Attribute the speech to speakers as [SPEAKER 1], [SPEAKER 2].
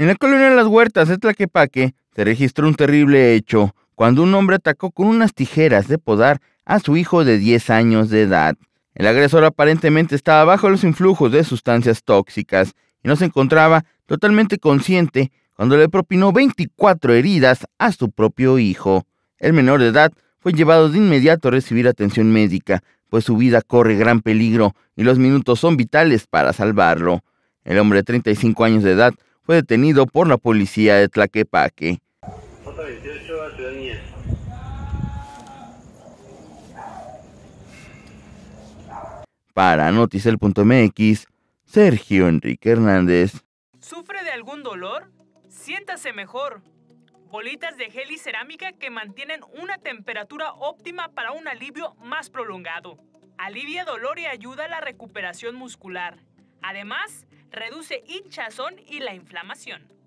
[SPEAKER 1] En la colonia Las Huertas de Tlaquepaque se registró un terrible hecho cuando un hombre atacó con unas tijeras de podar a su hijo de 10 años de edad. El agresor aparentemente estaba bajo los influjos de sustancias tóxicas y no se encontraba totalmente consciente cuando le propinó 24 heridas a su propio hijo. El menor de edad fue llevado de inmediato a recibir atención médica, pues su vida corre gran peligro y los minutos son vitales para salvarlo. El hombre de 35 años de edad fue detenido por la policía de Tlaquepaque. Para Noticel.mx, Sergio Enrique Hernández.
[SPEAKER 2] ¿Sufre de algún dolor? Siéntase mejor. Bolitas de gel y cerámica que mantienen una temperatura óptima para un alivio más prolongado. Alivia dolor y ayuda a la recuperación muscular. Además, reduce hinchazón y la inflamación.